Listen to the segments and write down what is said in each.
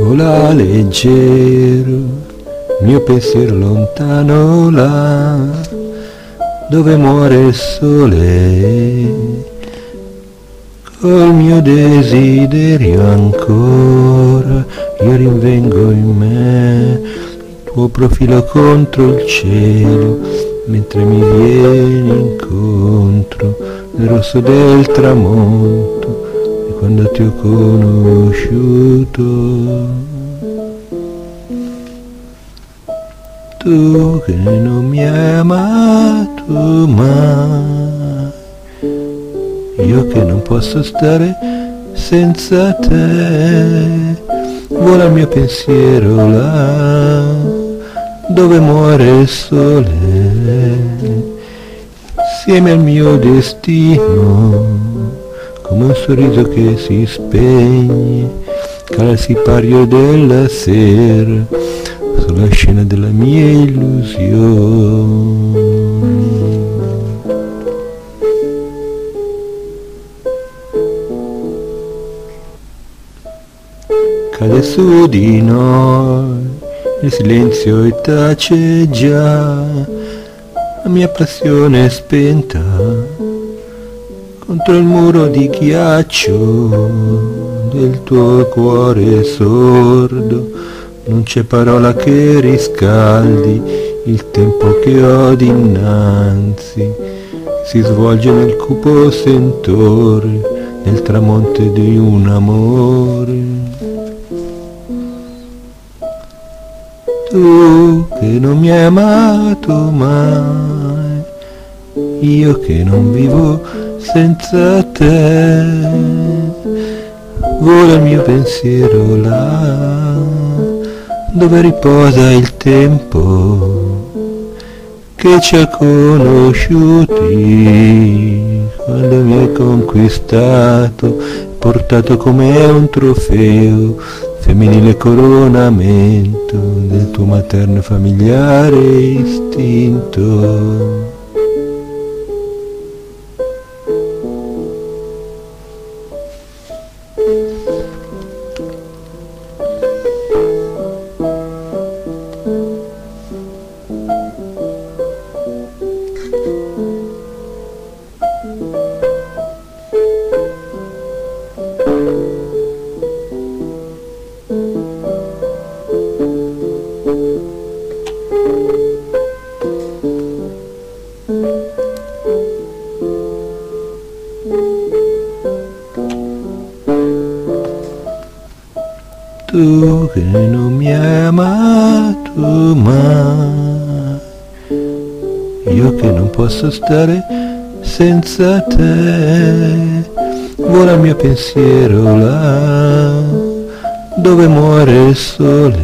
vola leggero, mio pensiero lontano là, dove muore il sole, col mio desiderio ancora, io rinvengo in me il tuo profilo contro il cielo, mentre mi vieni incontro nel rosso del tramonto quando ti ho conosciuto. Tu che non mi hai amato mai, io che non posso stare senza te, vola il mio pensiero là, dove muore il sole, insieme al mio destino un sorriso che si spegne, cala il sipario della sera sulla scena della mia illusione. Cade su di noi, il silenzio e tace già, la mia passione è spenta contro il muro di ghiaccio del tuo cuore sordo. Non c'è parola che riscaldi il tempo che ho dinanzi. Si svolge nel cupo sentore del tramonto di un amore. Tu che non mi hai amato mai, io che non vivo senza te. Vola il mio pensiero là dove riposa il tempo che ci ha conosciuti quando mi hai conquistato portato come un trofeo femminile coronamento del tuo materno familiare istinto tu che non mi hai amato mai, io che non posso stare senza te, vola il mio pensiero là, dove muore il sole,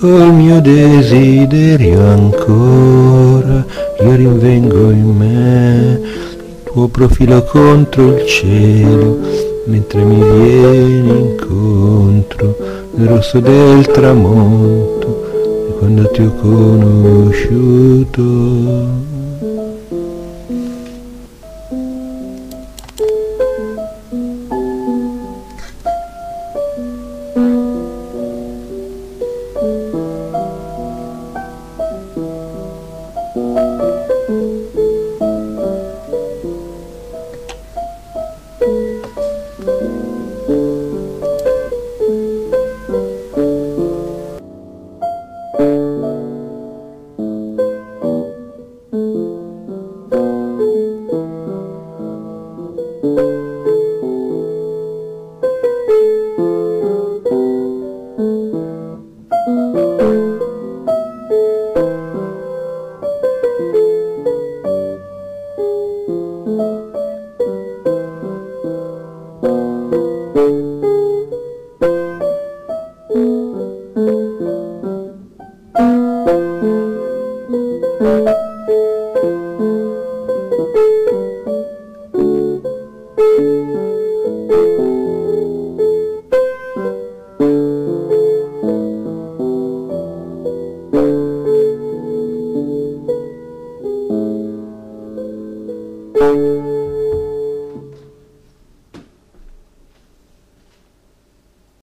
col mio desiderio ancora, io rinvengo in me il tuo profilo contro il cielo mentre mi vieni incontro nel rosso del tramonto e quando ti ho conosciuto